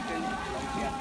いてい。